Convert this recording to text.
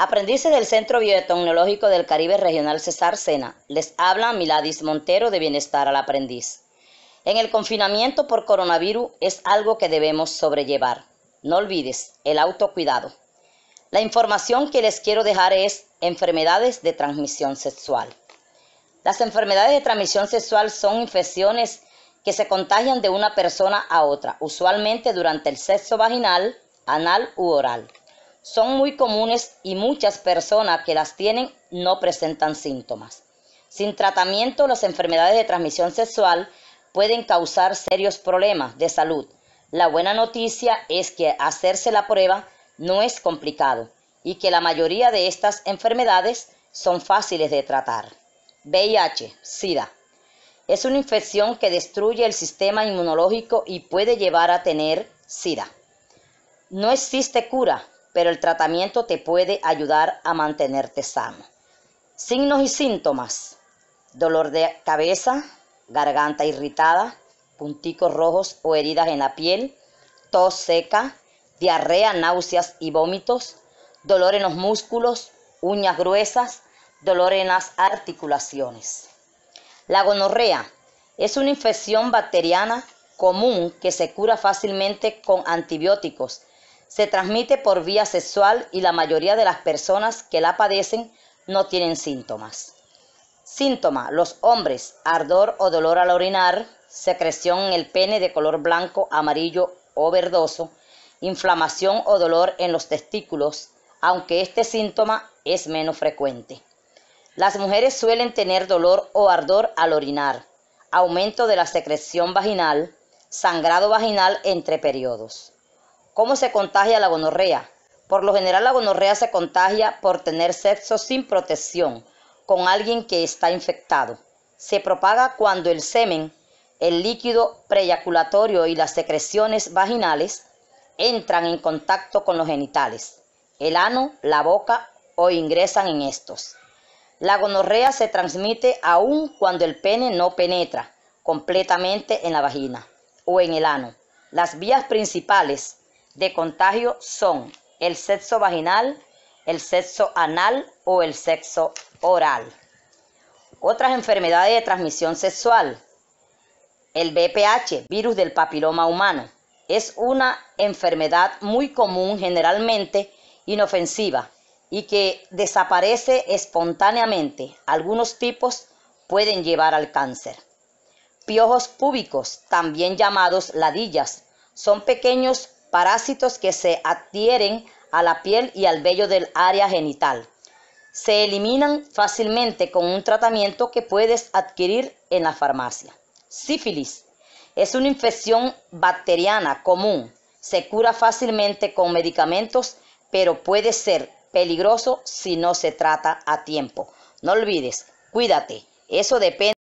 Aprendices del Centro Biotecnológico del Caribe Regional Cesar Sena, les habla Miladis Montero de Bienestar al Aprendiz. En el confinamiento por coronavirus es algo que debemos sobrellevar. No olvides el autocuidado. La información que les quiero dejar es enfermedades de transmisión sexual. Las enfermedades de transmisión sexual son infecciones que se contagian de una persona a otra, usualmente durante el sexo vaginal, anal u oral son muy comunes y muchas personas que las tienen no presentan síntomas. Sin tratamiento, las enfermedades de transmisión sexual pueden causar serios problemas de salud. La buena noticia es que hacerse la prueba no es complicado y que la mayoría de estas enfermedades son fáciles de tratar. VIH, SIDA. Es una infección que destruye el sistema inmunológico y puede llevar a tener SIDA. No existe cura, pero el tratamiento te puede ayudar a mantenerte sano. Signos y síntomas. Dolor de cabeza, garganta irritada, punticos rojos o heridas en la piel, tos seca, diarrea, náuseas y vómitos, dolor en los músculos, uñas gruesas, dolor en las articulaciones. La gonorrea es una infección bacteriana común que se cura fácilmente con antibióticos se transmite por vía sexual y la mayoría de las personas que la padecen no tienen síntomas. Síntoma, los hombres, ardor o dolor al orinar, secreción en el pene de color blanco, amarillo o verdoso, inflamación o dolor en los testículos, aunque este síntoma es menos frecuente. Las mujeres suelen tener dolor o ardor al orinar, aumento de la secreción vaginal, sangrado vaginal entre periodos. ¿Cómo se contagia la gonorrea? Por lo general la gonorrea se contagia por tener sexo sin protección con alguien que está infectado. Se propaga cuando el semen, el líquido preyaculatorio y las secreciones vaginales entran en contacto con los genitales, el ano, la boca o ingresan en estos. La gonorrea se transmite aún cuando el pene no penetra completamente en la vagina o en el ano. Las vías principales de contagio son el sexo vaginal, el sexo anal o el sexo oral. Otras enfermedades de transmisión sexual. El BPH, virus del papiloma humano, es una enfermedad muy común, generalmente inofensiva y que desaparece espontáneamente. Algunos tipos pueden llevar al cáncer. Piojos púbicos, también llamados ladillas, son pequeños parásitos que se adhieren a la piel y al vello del área genital. Se eliminan fácilmente con un tratamiento que puedes adquirir en la farmacia. Sífilis es una infección bacteriana común. Se cura fácilmente con medicamentos, pero puede ser peligroso si no se trata a tiempo. No olvides, cuídate. Eso depende.